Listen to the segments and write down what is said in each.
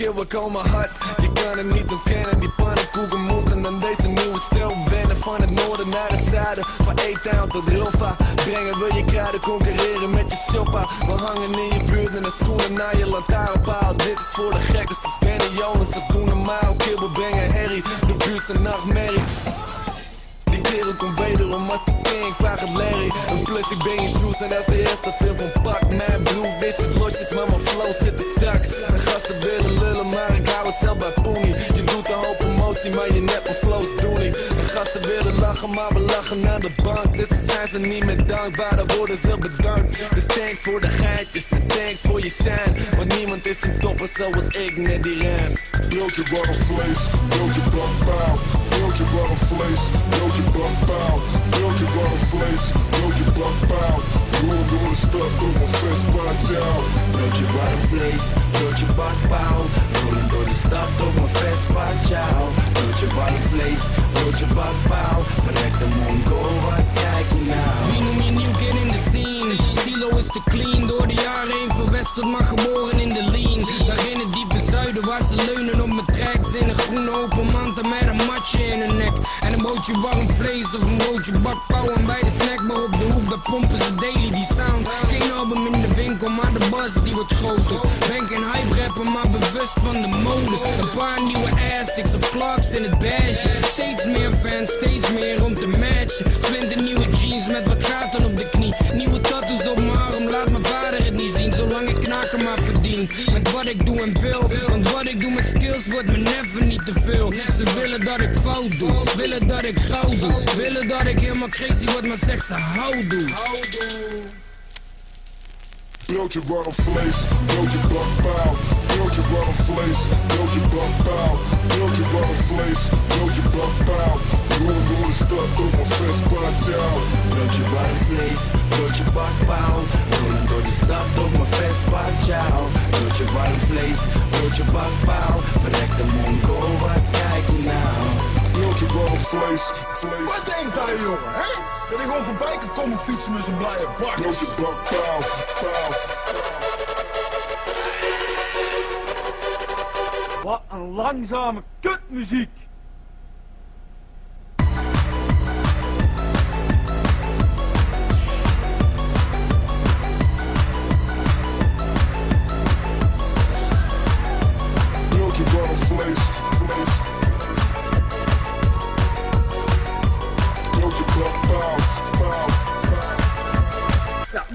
keer we komen hard Je kan het niet ontkennen Die pannenkoeken moeten dan deze nieuwe stijl. Wennen Van het noorden naar het zuiden. Van Eetown tot Rilfa. Brengen wil je kruiden concurreren met je shoppa We hangen in je buurt en de schoenen naar je lantaarnpaal Dit is voor de gekke, ze dus spannen, jongens Ze doen normaal, kibbel, brengen herrie De buurt zijn nachtmerrie. Die kerel komt wederom als de king, vraag het Larry. En plus ik ben je juice, net als de eerste film van Pak Mijn broek, dit zit losjes, maar mijn flow zit te strak. En gasten willen lullen, maar ik hou het zelf bij emotie, maar je neppe flows doen niet En gasten willen lachen, maar we lachen aan de bank Dus dan zijn ze niet meer dankbaar, dan worden ze bedankt Dus thanks voor de geitjes en thanks voor je shine Want niemand is een topper zoals ik met die rams Broodje warm vlees, broodje bakpauw. Broodje warm vlees, broodje bakpauw. Broodje warm vlees, broodje bakpauw. Roer door de stad op een vestpaard jou. Broodje warm vlees, broodje bakpauw Rollen door de stad op mijn Vespa, ciao Broodje warm vlees, broodje bakpauw Verrek de mongo, wat kijk je nou? Wie noem je nieuw kid in de scene? Stilo is te clean, door de jaren heen verwesterd, maar geboren in de lean. Daar in het diepe zuiden, waar ze leunen op mijn tracks. In een groene open met een En een broodje warm vlees of een broodje bakpauw. En bij de snackbar op de hoek, daar pompen ze daily die sound. Geen album in de winkel, maar de buzz die wordt groter. Ben geen hype rapper, maar bewust van de mode. Een paar nieuwe Asics of Clarks in het beige. Steeds meer fans, steeds meer om te matchen. Splinter nieuwe jeans met wat gaten op de knie. Nieuwe verdien. Met wat ik doe en wil. Want wat ik doe met skills wordt me never niet te veel. Ze willen dat ik fout doe, willen dat ik goud doe. Willen dat ik helemaal crazy word, maar zeg ze hou doe. Broodje warm vlees, broodje bakpauw. Broodje warm vlees, broodje bakpauw. Broodje warm vlees, broodje bakpauw. De stad op een vestpaard jou. Broodje warm vlees, broodje Rollen door de stad op mijn Vespa, ciao Broodje warm vlees, broodje bakpauw Verrek de mongo, wat kijk je nou? Broodje warm vlees, vlees. Wat denkt hij, jongen, hè? Dat ik gewoon voorbij kan komen fietsen met zijn blije bakkers. Broodje bakpauw, pauw. Wat een langzame kutmuziek.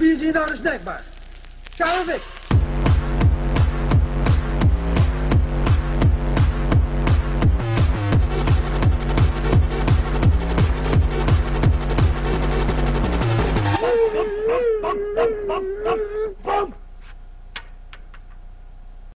Wie is hier nou de snackbar? Ga weg.